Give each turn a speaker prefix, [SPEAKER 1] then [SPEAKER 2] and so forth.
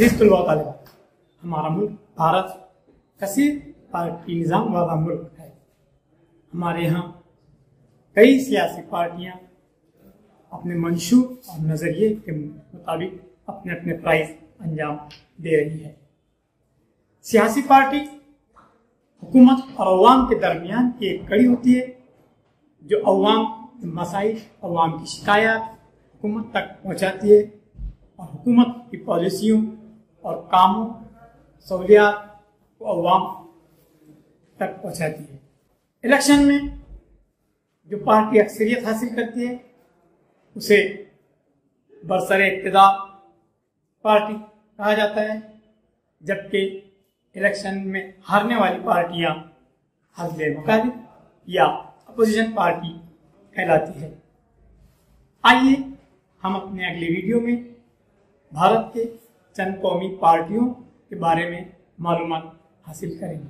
[SPEAKER 1] अज़ीज़ तलबा हमारा मुल्क, भारत, कसी पार्टी निज़ाम वाला मुल्क है। हमारे यहाँ कई सियासी पार्टियाँ अपने मंशूर और नज़रिए के मुताबिक अपने अपने प्राइज अंजाम दे रही है। सियासी पार्टी हुकूमत और अवाम के दरमियान की एक कड़ी होती है, जो अवाम मसाइल, अवाम की शिकायत, हुकूमत तक पहुंचाती है और हुकूमत की पॉलिसियों और कामों सहूलियात को अवाम तक पहुंचाती है। इलेक्शन में जो पार्टी अक्सरियत हासिल करती है, उसे बरसर इकतदार पार्टी कहा जाता है, जबकि इलेक्शन में हारने वाली पार्टियाँ हजब मुकालिफ या अपोजिशन पार्टी कहलाती है। आइए हम अपने अगले वीडियो में भारत के चंद कौमी पार्टियों के बारे में मालूम हासिल करेंगे।